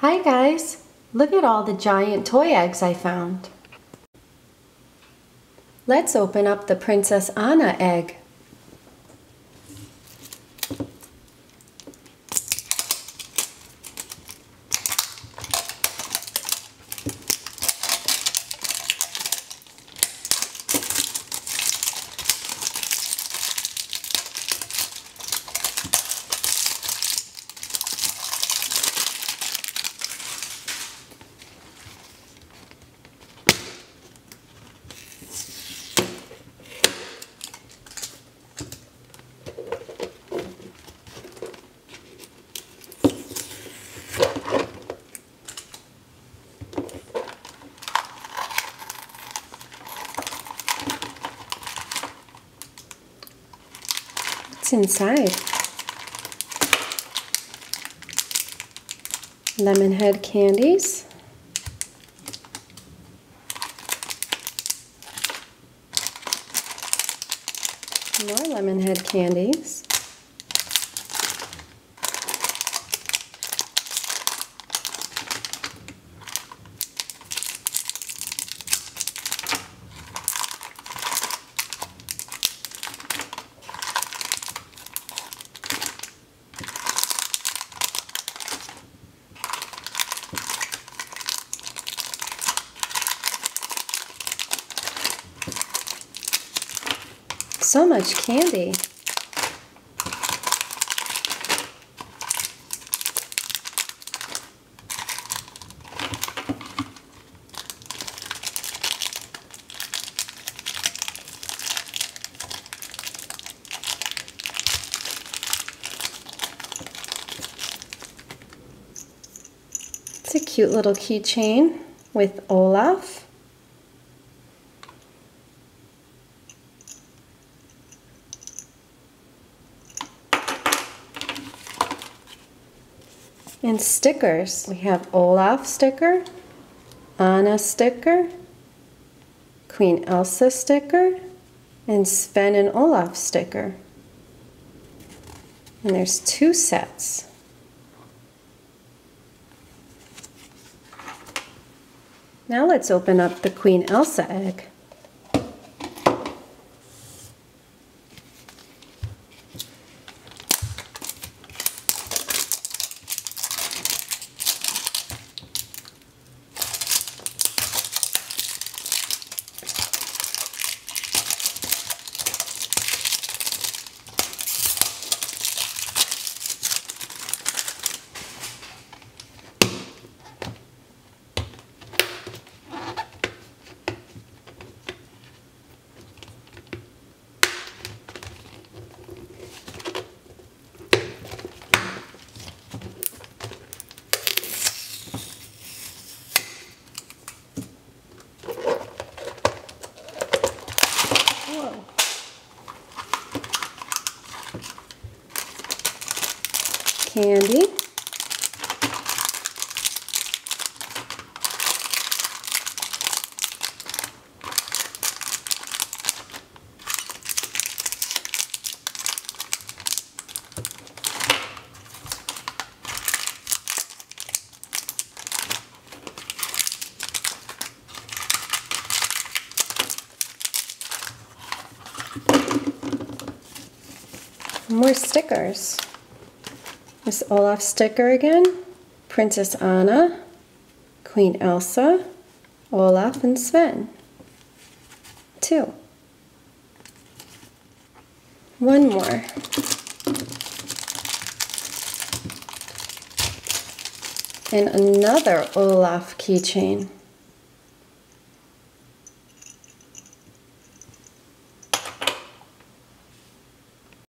Hi guys! Look at all the giant toy eggs I found. Let's open up the Princess Anna egg. Inside? Lemon head candies. More lemon head candies. So much candy. It's a cute little keychain with Olaf. And stickers. We have Olaf sticker, Anna sticker, Queen Elsa sticker, and Sven and Olaf sticker. And there's two sets. Now let's open up the Queen Elsa egg. Candy. More stickers. Miss Olaf sticker again. Princess Anna, Queen Elsa, Olaf, and Sven. Two. One more. And another Olaf keychain.